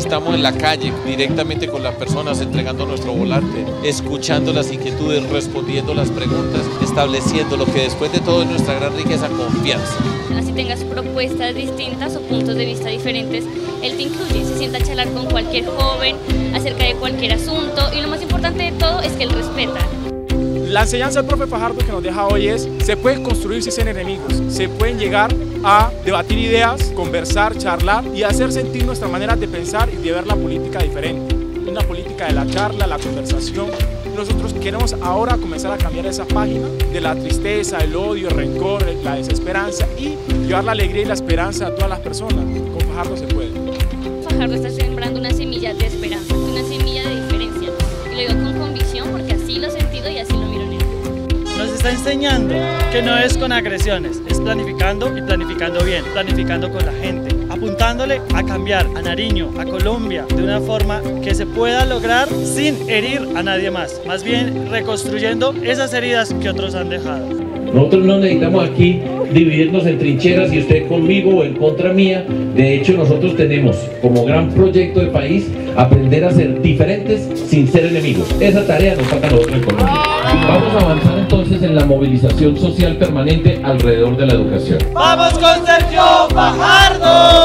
estamos en la calle directamente con las personas entregando nuestro volante, escuchando las inquietudes, respondiendo las preguntas, estableciendo lo que después de todo es nuestra gran riqueza, confianza. Así tengas propuestas distintas o puntos de vista diferentes, él te incluye, se sienta a charlar con cualquier joven acerca de cualquier asunto y lo más importante de todo es que él respeta. La enseñanza del profe Fajardo que nos deja hoy es, se puede construir sin enemigos, se pueden llegar a debatir ideas, conversar, charlar y hacer sentir nuestra manera de pensar y de ver la política diferente. Una política de la charla, la conversación. Nosotros queremos ahora comenzar a cambiar esa página de la tristeza, el odio, el rencor, la desesperanza y llevar la alegría y la esperanza a todas las personas. Con Fajardo se puede. Fajardo está sembrando una semilla de esperanza, una semilla de diferencia. Y lo digo con convicción porque así lo he sentido y así lo miro en él. Nos está enseñando que no es con agresiones, es planificando y planificando bien, planificando con la gente, apuntándole a cambiar a Nariño, a Colombia, de una forma que se pueda lograr sin herir a nadie más, más bien reconstruyendo esas heridas que otros han dejado. Nosotros no necesitamos aquí dividirnos en trincheras y usted conmigo o en contra mía. De hecho, nosotros tenemos como gran proyecto de país aprender a ser diferentes sin ser enemigos. Esa tarea nos toca a nosotros en Colombia. Vamos a avanzar entonces en la movilización social permanente alrededor de la educación. ¡Vamos con Sergio Fajardo!